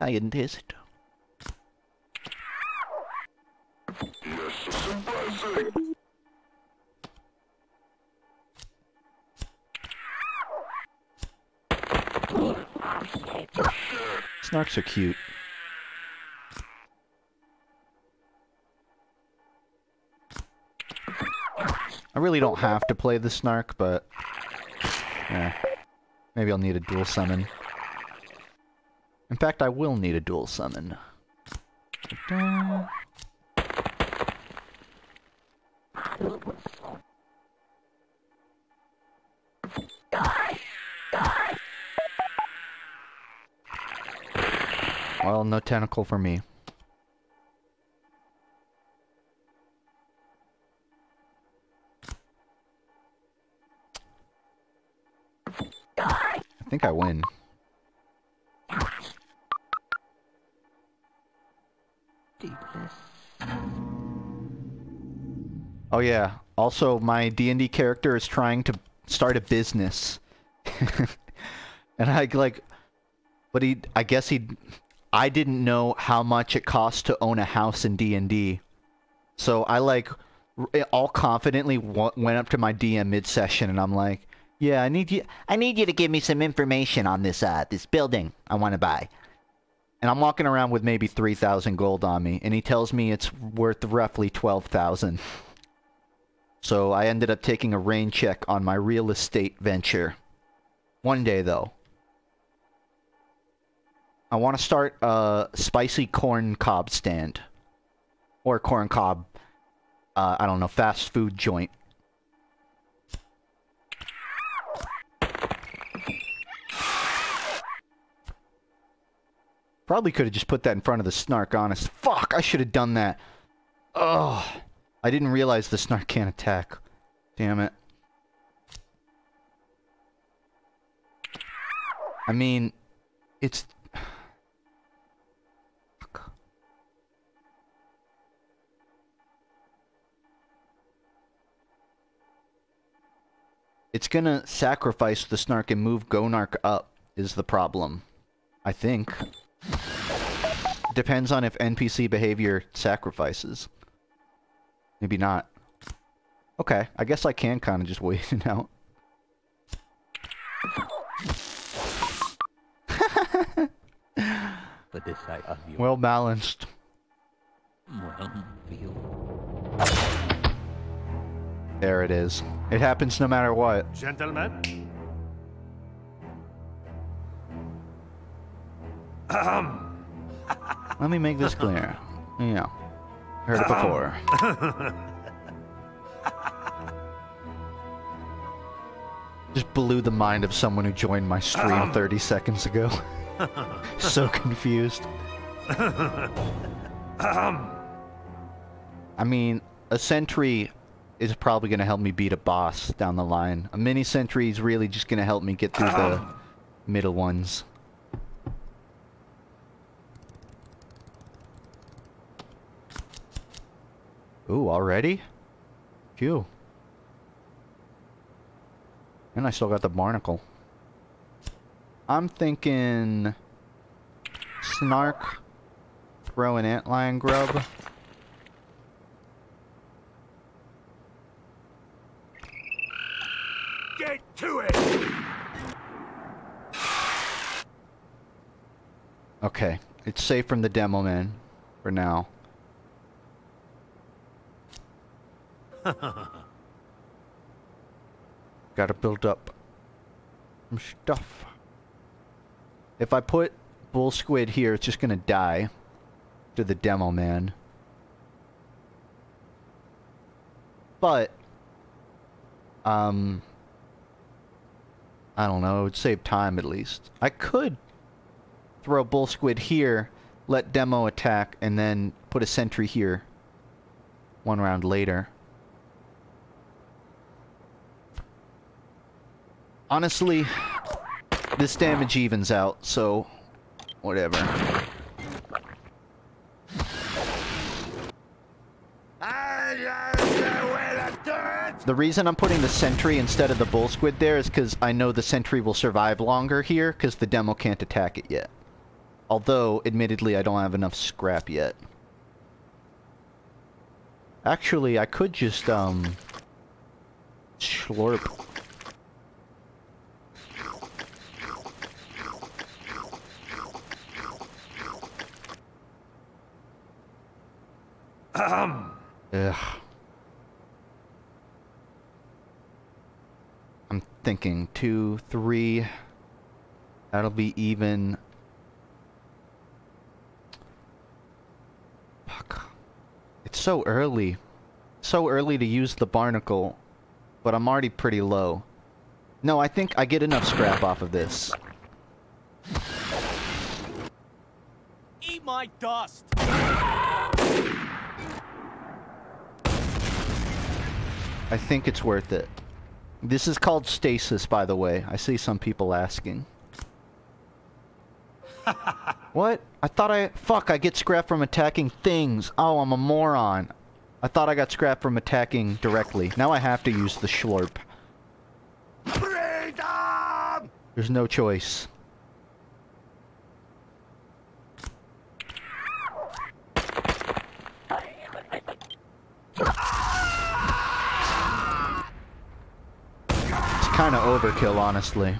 I Scientist. Snarks are cute. I really don't have to play the Snark, but... Yeah. Maybe I'll need a dual summon. In fact, I will need a dual summon. Ta-da. Well, no tentacle for me. I win. Oh yeah. Also, my D&D character is trying to start a business. [laughs] and I like but he I guess he I didn't know how much it costs to own a house in D&D. So I like all confidently went up to my DM mid-session and I'm like, "Yeah, I need you I need you to give me some information on this uh this building I want to buy." And I'm walking around with maybe 3,000 gold on me and he tells me it's worth roughly 12,000. So I ended up taking a rain check on my real estate venture. One day, though. I want to start a spicy corn cob stand. Or corn cob, uh, I don't know, fast food joint. Probably could have just put that in front of the snark, honest. Fuck, I should have done that. Ugh. I didn't realize the snark can't attack. Damn it. I mean, it's... Fuck. It's gonna sacrifice the snark and move Gonarch up, is the problem. I think. Depends on if NPC behavior sacrifices. Maybe not. Okay, I guess I can kind of just wait [laughs] it out. [laughs] The decide of your Well balanced. Well, feel. There it is. It happens no matter what. Gentlemen, Let me make this clear. Yeah. Heard it before. Just blew the mind of someone who joined my stream 30 seconds ago. [laughs] so confused. I mean, a sentry is probably going to help me beat a boss down the line. A mini sentry is really just going to help me get through the middle ones. Ooh, already? Phew. And I still got the barnacle. I'm thinking... Snark. Throw an antlion grub. get to it! Okay, it's safe from the demo man for now. Gotta build up some stuff. If I put bull squid here, it's just gonna die to the demo man. But, um, I don't know, it would save time at least. I could throw bull squid here, let demo attack, and then put a sentry here one round later. Honestly, this damage evens out, so whatever. The reason I'm putting the sentry instead of the bull squid there is because I know the sentry will survive longer here because the demo can't attack it yet. Although, admittedly, I don't have enough scrap yet. Actually, I could just, um... Slurp. [clears throat] Ugh. I'm thinking two, three. That'll be even. Fuck. It's so early. So early to use the barnacle, but I'm already pretty low. No, I think I get enough scrap off of this. Eat my dust! I think it's worth it. This is called stasis, by the way. I see some people asking. [laughs] what? I thought I... Fuck, I get scrap from attacking things. Oh, I'm a moron. I thought I got scrap from attacking directly. Now I have to use the slurp. Freedom! There's no choice. [laughs] kind of overkill, honestly.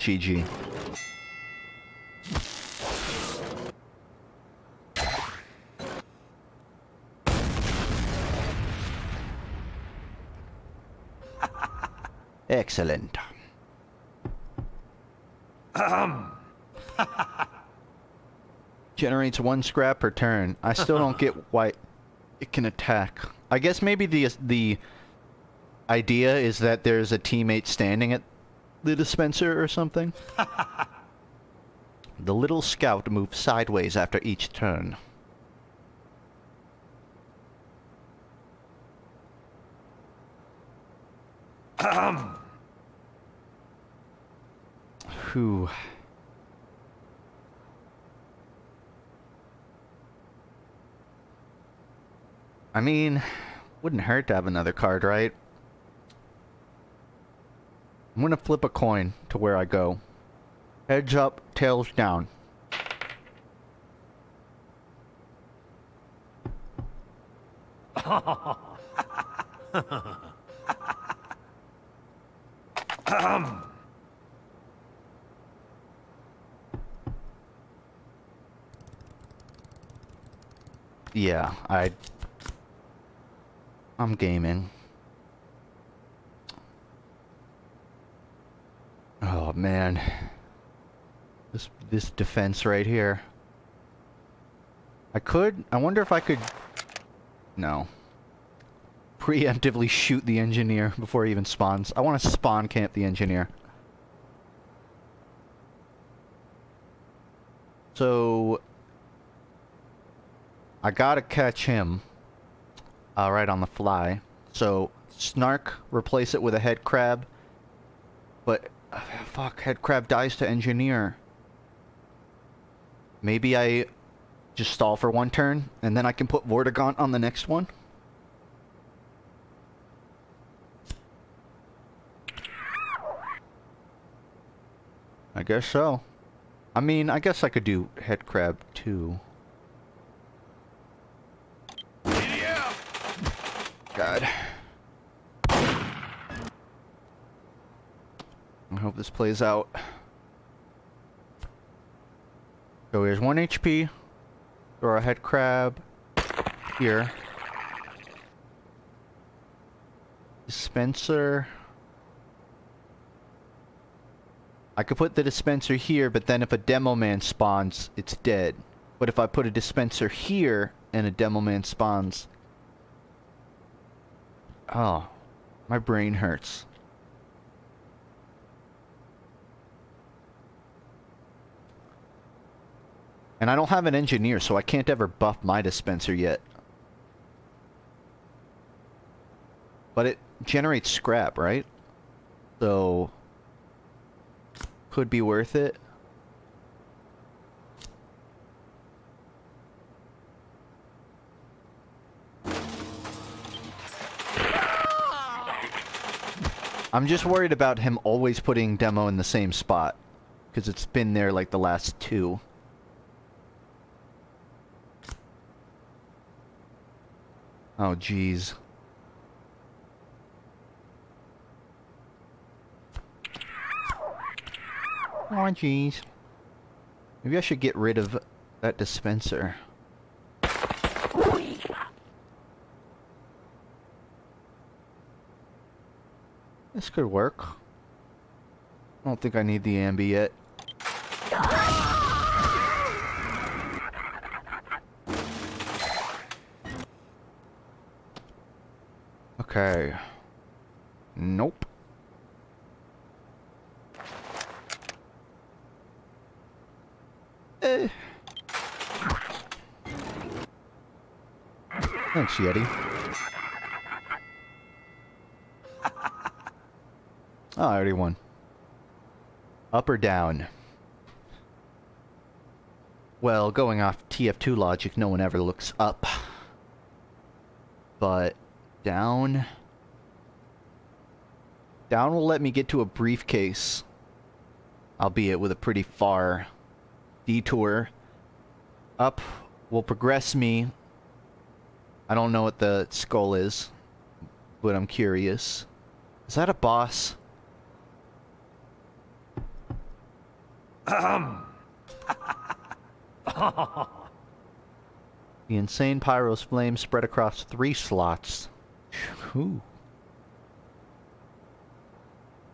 GG. Excellent. [coughs] Generates one scrap per turn. I still don't get [laughs] why it can attack. I guess maybe the the idea is that there's a teammate standing at the dispenser or something. [laughs] the little scout moves sideways after each turn. [coughs] [coughs] I mean, wouldn't hurt to have another card, right? I'm gonna flip a coin to where I go. Heads up, tails down. [laughs] Yeah, I... I'm gaming. Oh, man. This, this defense right here. I could... I wonder if I could... No. Preemptively shoot the engineer before he even spawns. I want to spawn camp the engineer. So... I gotta catch him. Uh, right on the fly. So, Snark, replace it with a head crab. But, uh, fuck, head crab dies to engineer. Maybe I just stall for one turn, and then I can put Vortigaunt on the next one? I guess so. I mean, I guess I could do head crab too. God. I hope this plays out. So here's one HP. Throw a head crab here. Dispenser. I could put the dispenser here, but then if a demo man spawns, it's dead. But if I put a dispenser here and a demo man spawns, Oh, my brain hurts. And I don't have an engineer, so I can't ever buff my dispenser yet. But it generates scrap, right? So... Could be worth it. I'm just worried about him always putting demo in the same spot. Because it's been there like the last two. Oh, jeez. Oh, jeez. Maybe I should get rid of that dispenser. This could work. I don't think I need the ambi yet. Okay. Nope. Eh. Thanks, Yeti. Oh, I already won. Up or down? Well, going off TF2 logic, no one ever looks up. But down... Down will let me get to a briefcase. Albeit with a pretty far detour. Up will progress me. I don't know what the skull is, but I'm curious. Is that a boss? [coughs] the insane pyro's flame spread across three slots. Ooh.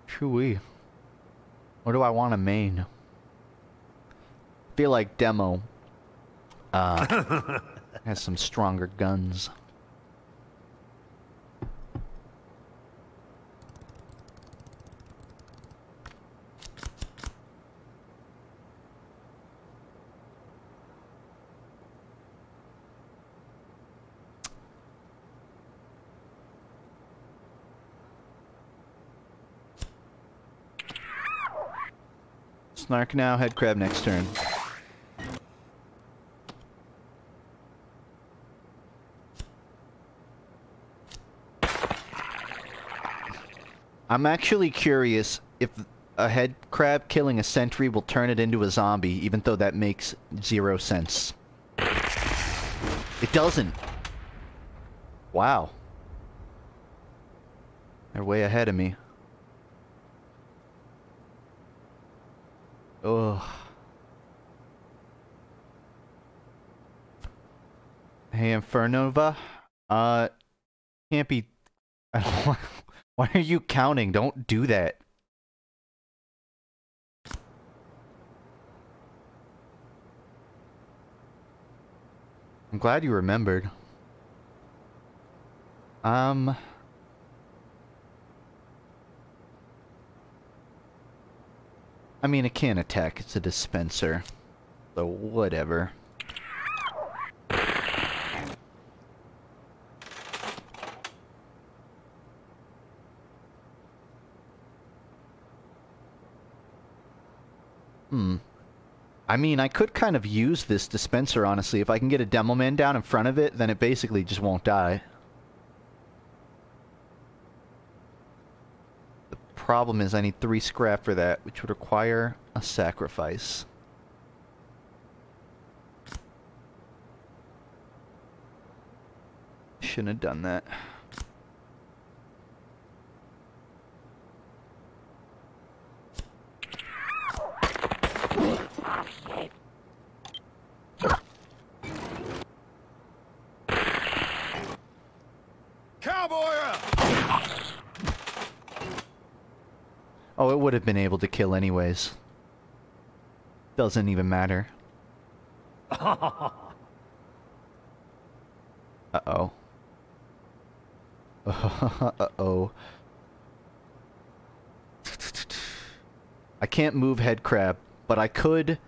Chewy. What do I want to main? feel like demo uh, [laughs] has some stronger guns. Snark now, head crab next turn. I'm actually curious if a head crab killing a sentry will turn it into a zombie, even though that makes zero sense. It doesn't. Wow. They're way ahead of me. Ugh. Hey, Infernova. Uh, can't be. [laughs] Why are you counting? Don't do that. I'm glad you remembered. Um. I mean, it can't attack. It's a dispenser. So, whatever. Hmm. I mean, I could kind of use this dispenser, honestly. If I can get a demo man down in front of it, then it basically just won't die. The problem is I need three scrap for that, which would require a sacrifice. Shouldn't have done that. Cowboy! Oh, it would have been able to kill anyways. Doesn't even matter. [laughs] Uh-oh. [laughs] Uh-oh. I can't move head crab, but I could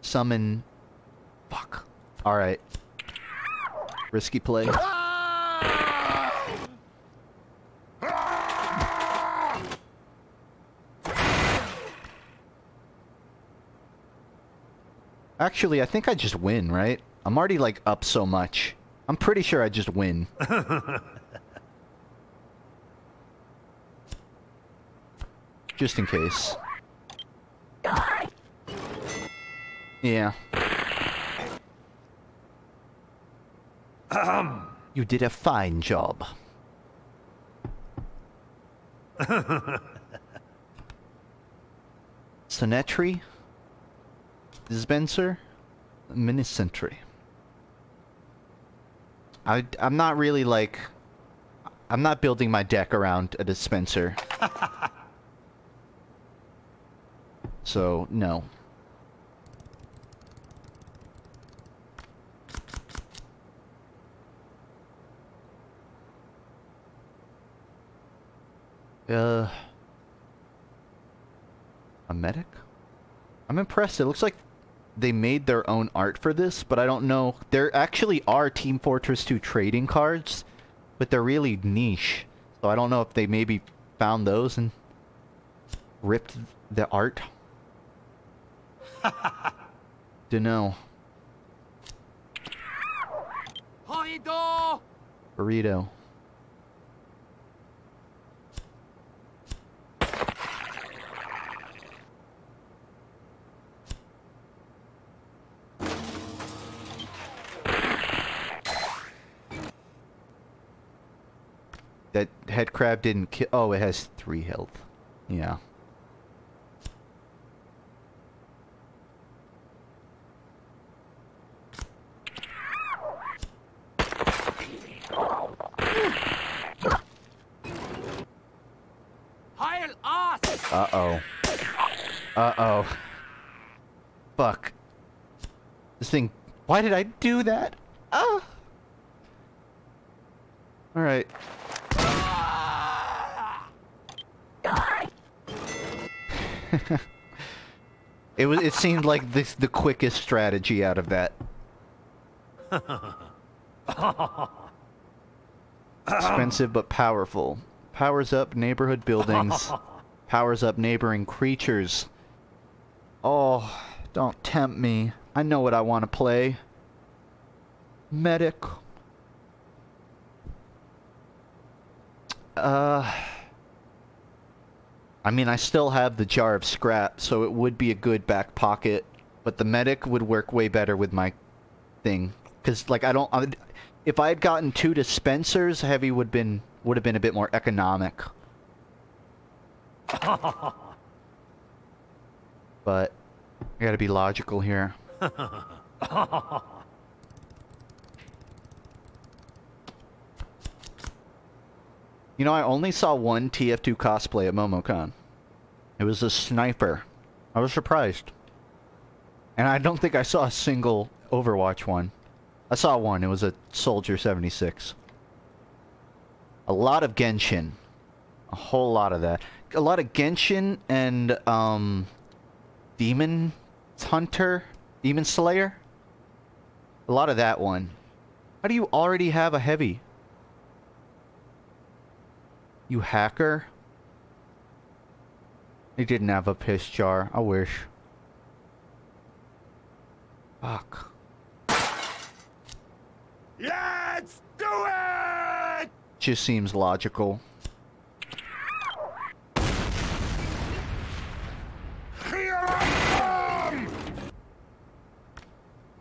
summon... Fuck. Alright. Risky play. Actually, I think I just win, right? I'm already, like, up so much. I'm pretty sure I just win. [laughs] just in case. Yeah. Um. you did a fine job. [laughs] Sonetry? Dispenser? Mini Sentry. I, I'm not really like... I'm not building my deck around a dispenser. [laughs] so, no. Uh... A medic? I'm impressed. It looks like they made their own art for this, but I don't know. There actually are Team Fortress 2 trading cards, but they're really niche. So I don't know if they maybe found those and ripped the art. [laughs] Dunno. Burrito. That head crab didn't kill. Oh, it has three health. Yeah. Uh oh. Uh oh. Fuck. This thing. Why did I do that? Ah. All right. [laughs] it was. It seemed like this the quickest strategy out of that. Expensive but powerful. Powers up neighborhood buildings. [laughs] Powers up neighboring creatures. Oh, don't tempt me. I know what I want to play. Medic. Uh... I mean, I still have the jar of scrap, so it would be a good back pocket. But the medic would work way better with my thing. Because, like, I don't... I, if I had gotten two dispensers, heavy would been would have been a bit more economic. [laughs] but I gotta be logical here. [laughs] you know, I only saw one TF2 cosplay at MomoCon. It was a sniper. I was surprised. And I don't think I saw a single Overwatch one. I saw one. It was a Soldier 76. A lot of Genshin. A whole lot of that. A lot of Genshin and, um... Demon Hunter? Demon Slayer? A lot of that one. How do you already have a heavy? You hacker? He didn't have a piss jar. I wish. Fuck. Let's do it! Just seems logical. Here I come!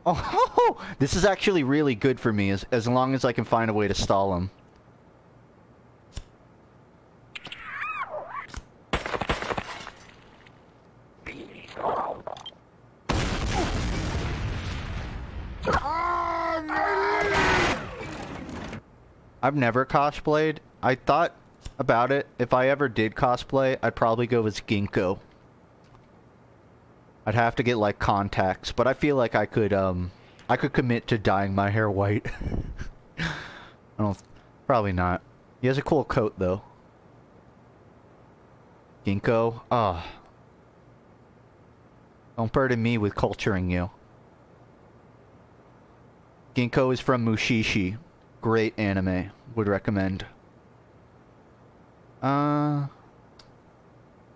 Oh, [laughs] this is actually really good for me as, as long as I can find a way to stall him. I've never cosplayed. I thought about it. If I ever did cosplay, I'd probably go as Ginko. I'd have to get like contacts, but I feel like I could um I could commit to dyeing my hair white. [laughs] I don't probably not. He has a cool coat though. Ginko, ah. Don't burden me with culturing you. Ginko is from Mushishi. Great anime. Would recommend. Uh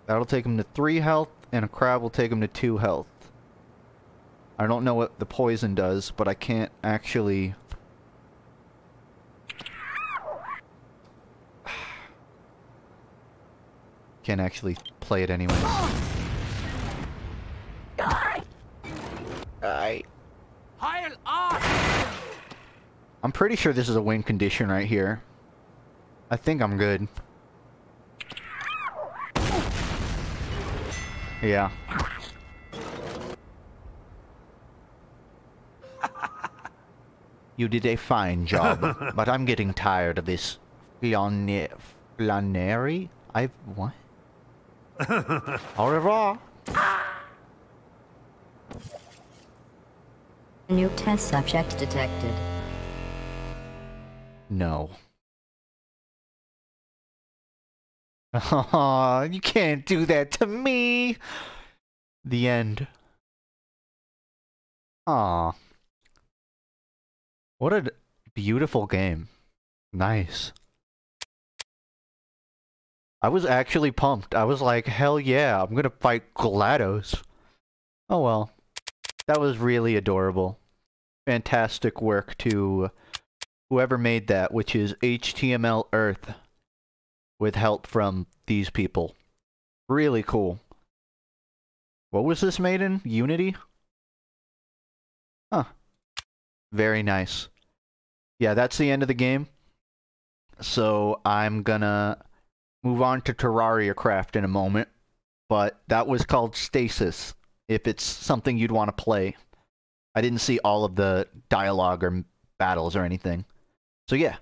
That'll take him to 3 health, and a crab will take him to 2 health. I don't know what the poison does, but I can't actually... [sighs] Can't actually play it anyway. I... Heil Arsch! I'm pretty sure this is a win condition right here. I think I'm good. Yeah. you did a fine job, [laughs] but I'm getting tired of this flane- flannery. I what? [laughs] Au revoir. New test subject detected. No. Aw, you can't do that to me. The end. Aw. What a beautiful game. Nice. I was actually pumped. I was like, hell yeah, I'm gonna fight GLaDOS. Oh well. That was really adorable. Fantastic work to whoever made that, which is HTML Earth, with help from these people. Really cool. What was this made in? Unity? Huh. Very nice. Yeah, that's the end of the game. So I'm gonna move on to Terrariacraft in a moment. But that was called Stasis, if it's something you'd want to play. I didn't see all of the dialogue or battles or anything. So yeah,